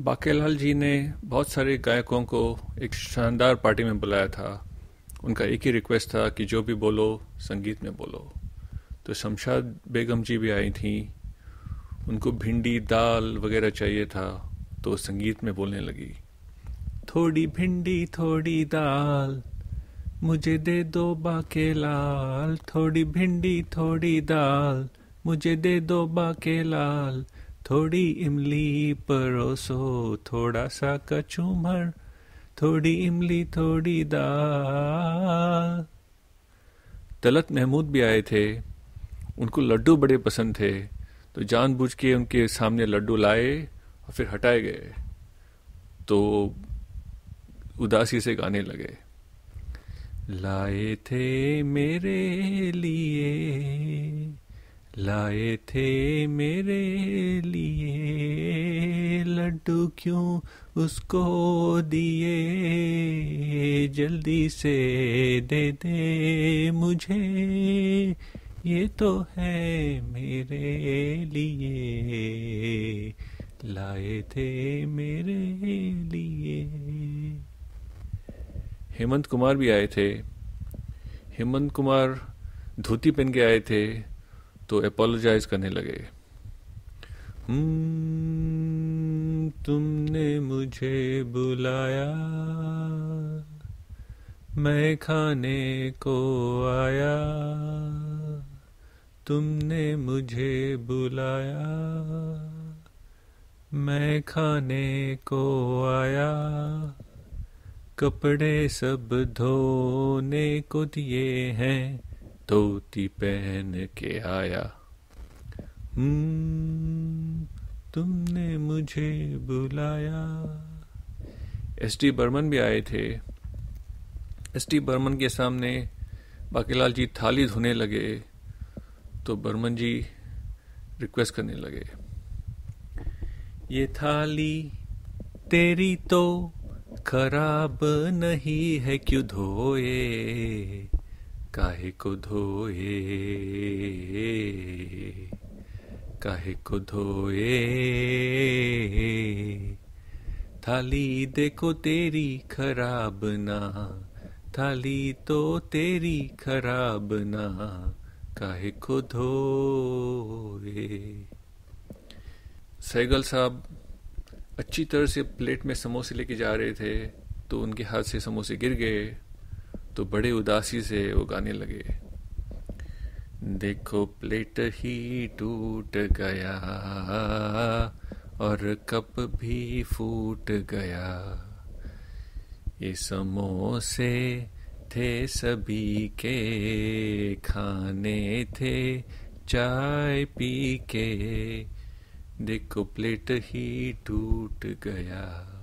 बाकेलाल जी ने बहुत सारे गायकों को एक शानदार पार्टी में बुलाया था। उनका एक ही रिक्वेस्ट था कि जो भी बोलो, संगीत में बोलो। तो शमशाद बेगम जी भी आई थी। उनको भिंडी दाल वगैरह चाहिए था तो संगीत में बोलने लगी। थोड़ी भिंडी, थोड़ी दाल, मुझे दे दो बाके लाल थोड़ी भिंडी, थोड़ी दाल, मुझे दे दो बाके लाल थोड़ी इमली परोसो, थोड़ा सा कचूमर, थोड़ी इमली, थोड़ी दाल। तलत महमूद भी आए थे। उनको लड्डू बड़े पसंद थे तो जानबूझ के उनके सामने लड्डू लाए और फिर हटाए गए। तो उदासी से गाने लगे। लाए थे मेरे लिए लाए थे मेरे लिए, लड्डू क्यों उसको दिए? जल्दी से दे दे मुझे, ये तो है मेरे लिए। लाए थे मेरे लिए। हेमंत कुमार भी आए थे। हेमंत कुमार धोती पहन के आए थे। तो अपोलोजाइज करने लगे। हम्म, तुमने मुझे बुलाया मैं खाने को आया। तुमने मुझे बुलाया मैं खाने को आया। कपड़े सब धोने को दिए हैं धोती पहन के आया। हम्म, तुमने मुझे बुलाया। एस टी बर्मन भी आए थे। एस टी बर्मन के सामने बाकीलाल जी थाली धोने लगे तो बर्मन जी रिक्वेस्ट करने लगे। ये थाली तेरी तो खराब नहीं है क्यों धोए? काहे को धोए? काहे को धोए? थाली देखो तेरी खराब ना। थाली तो तेरी खराब ना। काहे को धोए? सैगल साहब, अच्छी तरह से प्लेट में समोसे लेके जा रहे थे तो उनके हाथ से समोसे गिर गए। तो बड़े उदासी से वो गाने लगे। देखो प्लेट ही टूट गया और कप भी फूट गया। ये समोसे थे सभी के, खाने थे, चाय पी के। देखो प्लेट ही टूट गया।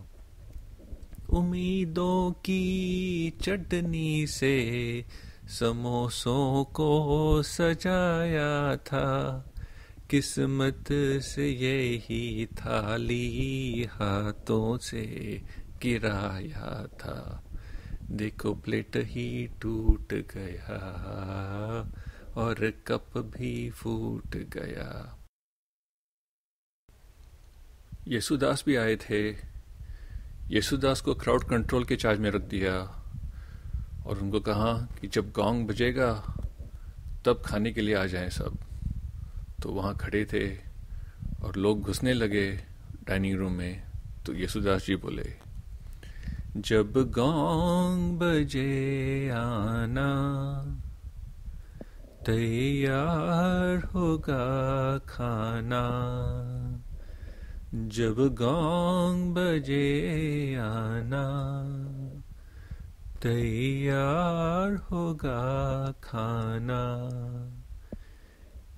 उम्मीदों की चटनी से समोसों को सजाया था। किस्मत से यही थाली हाथों से गिराया था। देखो प्लेट ही टूट गया और कप भी फूट गया। यशुदास भी आए थे। यशुदास को क्राउड कंट्रोल के चार्ज में रख दिया और उनको कहा कि जब गोंग बजेगा, तब खाने के लिए आ जाएँ सब। तो वहाँ खड़े थे और लोग घुसने लगे डाइनिंग रूम में। तो यशुदास जी बोले, जब गोंग बजे आना, तैयार होगा खाना। जब गोंग बजे आना, तैयार होगा खाना।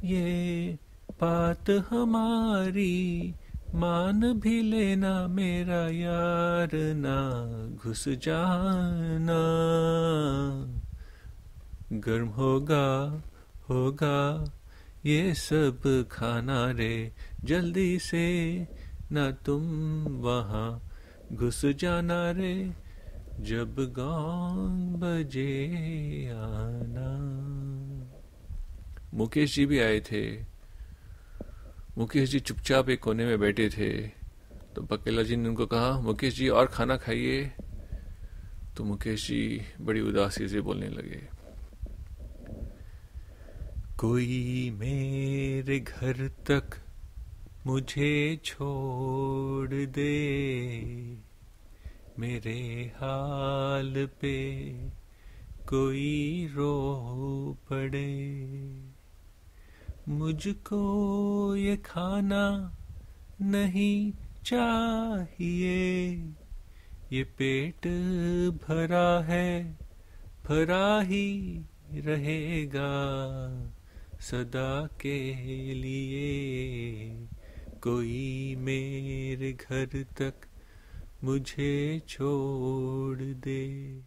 ये बात हमारी मान भी लेना मेरा यार ना, घुस जाना। गर्म होगा होगा ये सब खाना रे, जल्दी से न तुम वहाँ, घुस जाना रे, जब गौन बजे आना। मुकेश जी भी आए थे। मुकेश जी चुपचाप एक कोने में बैठे थे। तो बकेला जी ने उनको कहा, मुकेश जी, और खाना खाइए। तो मुकेश जी बड़ी उदासी से बोलने लगे। कोई मेरे घर तक मुझे छोड़ दे मेरे हाल पे कोई रो पड़े। मुझको ये खाना नहीं चाहिए। ये पेट भरा है, भरा ही रहेगा सदा के लिए। कोई मेरे घर तक मुझे छोड़ दे।